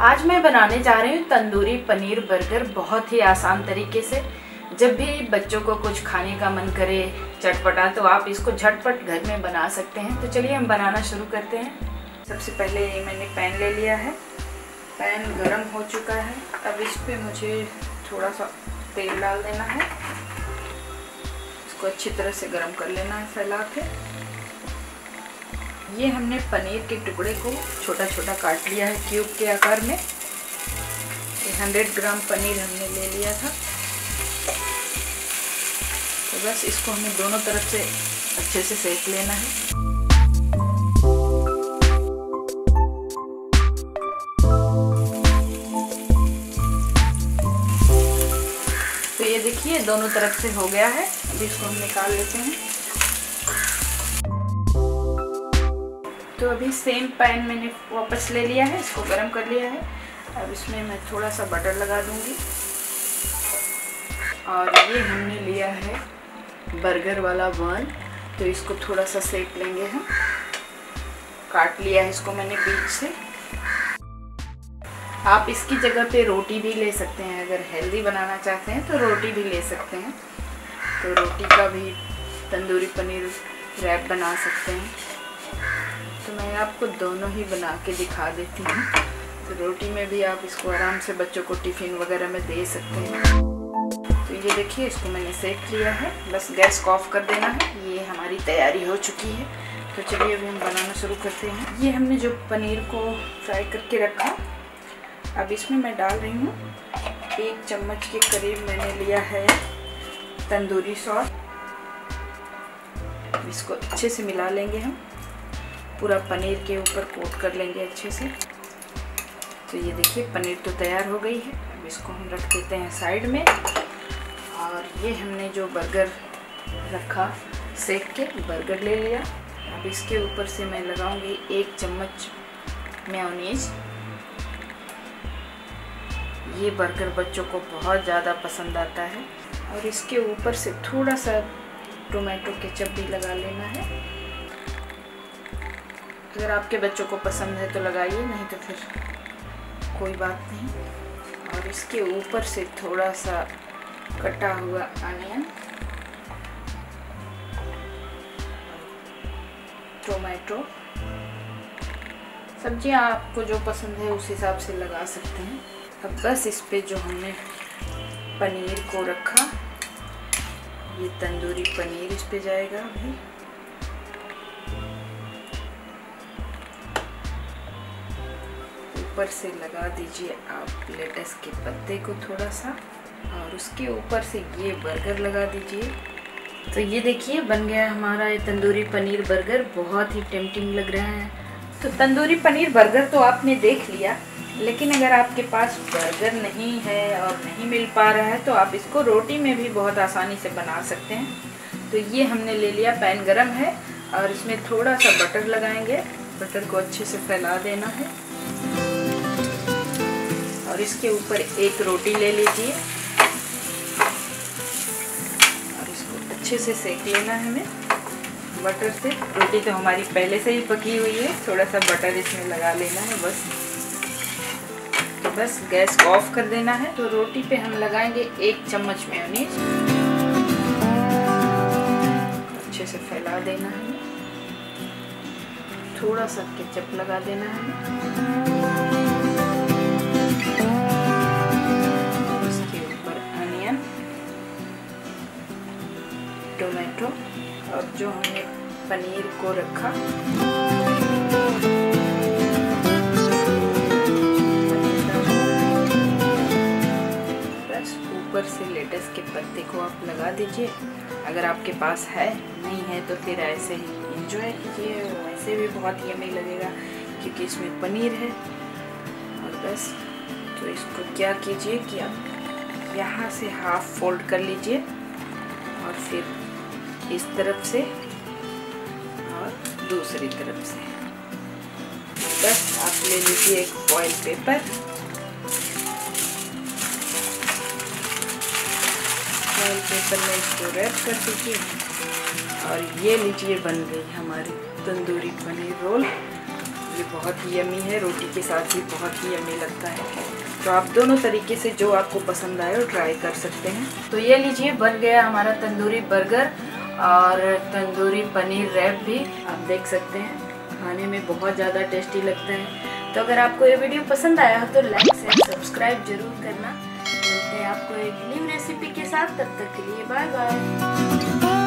आज मैं बनाने जा रही हूँ तंदूरी पनीर बर्गर बहुत ही आसान तरीके से। जब भी बच्चों को कुछ खाने का मन करे चटपटा तो आप इसको झटपट घर में बना सकते हैं। तो चलिए हम बनाना शुरू करते हैं। सबसे पहले ये मैंने पैन ले लिया है। पैन गरम हो चुका है। अब इस पर मुझे थोड़ा सा तेल डाल देना है। इसको अच्छी तरह से गरम कर लेना है फैला के। ये हमने पनीर के टुकड़े को छोटा छोटा काट लिया है क्यूब के आकार में। हंड्रेड ग्राम पनीर हमने ले लिया था। तो बस इसको हमें दोनों तरफ़ से अच्छे से सेक लेना है। तो ये देखिए, दोनों तरफ़ से हो गया है। अभी इसको हम निकाल लेते हैं। तो अभी सेम पैन मैंने वापस ले लिया है, इसको गर्म कर लिया है। अब इसमें मैं थोड़ा सा बटर लगा दूँगी। और ये हमने लिया है बर्गर वाला बन तो इसको थोड़ा सा सेक लेंगे हम। काट लिया है इसको मैंने बीच से। आप इसकी जगह पे रोटी भी ले सकते हैं, अगर हेल्दी बनाना चाहते हैं तो रोटी भी ले सकते हैं। तो रोटी का भी तंदूरी पनीर रैप बना सकते हैं। तो मैं आपको दोनों ही बना के दिखा देती हूँ। तो रोटी में भी आप इसको आराम से बच्चों को टिफ़िन वगैरह में दे सकते हैं। तो ये देखिए, इसको मैंने सेक लिया है। बस गैस को ऑफ़ कर देना है। ये हमारी तैयारी हो चुकी है। तो चलिए अभी हम बनाना शुरू करते हैं। ये हमने जो पनीर को फ्राई करके रखा, अब इसमें मैं डाल रही हूँ एक चम्मच के करीब मैंने लिया है तंदूरी सॉस। इसको अच्छे से मिला लेंगे हम। पूरा पनीर के ऊपर कोट कर लेंगे अच्छे से। तो ये देखिए, पनीर तो तैयार हो गई है। अब इसको हम रख देते हैं साइड में। और ये हमने जो बर्गर रखा, सेक के, बर्गर ले लिया। अब इसके ऊपर से मैं लगाऊँगी एक चम्मच मेयोनीज। ये बर्गर बच्चों को बहुत ज़्यादा पसंद आता है। और इसके ऊपर से थोड़ा सा टोमेटो केचप भी लगा लेना है। अगर आपके बच्चों को पसंद है तो लगाइए, नहीं तो फिर कोई बात नहीं। और इसके ऊपर से थोड़ा सा कटा हुआ अनियन, टोमेटो। सब्ज़ियाँ आपको जो पसंद है उस हिसाब से लगा सकते हैं। अब बस इस पे जो हमने पनीर को रखा, ये तंदूरी पनीर इस पे जाएगा अभी। ऊपर से लगा दीजिए आप लेटस के पत्ते को थोड़ा सा, और उसके ऊपर से ये बर्गर लगा दीजिए। तो ये देखिए, बन गया हमारा ये तंदूरी पनीर बर्गर, बहुत ही टेम्पटिंग लग रहा है। तो तंदूरी पनीर बर्गर तो आपने देख लिया, लेकिन अगर आपके पास बर्गर नहीं है और नहीं मिल पा रहा है तो आप इसको रोटी में भी बहुत आसानी से बना सकते हैं। तो ये हमने ले लिया, पैन गरम है, और इसमें थोड़ा सा बटर लगाएँगे। बटर को अच्छे से फैला देना है। और इसके ऊपर एक रोटी ले लीजिए। और इसको अच्छे से सेक लेना है हमें। बटर से। रोटी तो हमारी पहले से ही पकी हुई है। थोड़ा सा बटर इसमें लगा लेना है बस। तो बस गैस ऑफ़ कर देना है। तो रोटी पे हम लगाएँगे एक चम्मच मेयोनीज। अच्छे से फैला देना है। थोड़ा सा केचप लगा देना है। टोमेटो और जो हमने पनीर को रखा। बस ऊपर से लेटस के पत्ते को आप लगा दीजिए। अगर आपके पास है, नहीं है तो फिर ऐसे ही इंजॉय कीजिए। वैसे भी बहुत यमी लगेगा, क्योंकि इसमें पनीर है। और बस तो इसको क्या कीजिए कि आप यहाँ से हाफ़ फोल्ड कर लीजिए। और फिर इस तरफ़ से और दूसरी तरफ़ से। बस आप ले लीजिए एक फॉइल पेपर फॉइल पेपर में इसको रैप कर दीजिए। और ये लीजिए बन गई हमारी तंदूरी पनीर रोल। ये बहुत ही यमी है, रोटी के साथ भी बहुत ही यमी लगता है। तो आप दोनों तरीके से जो आपको पसंद आए वो ट्राई कर सकते हैं। तो ये लीजिए, बन गया हमारा तंदूरी बर्गर और तंदूरी पनीर रैप भी आप देख सकते हैं। खाने में बहुत ज़्यादा टेस्टी लगता है। तो अगर आपको ये वीडियो पसंद आया हो तो लाइक, शेयर, सब्सक्राइब ज़रूर करना। मिलते हैं आपको एक न्यू रेसिपी के साथ। तब तक के लिए बाय बाय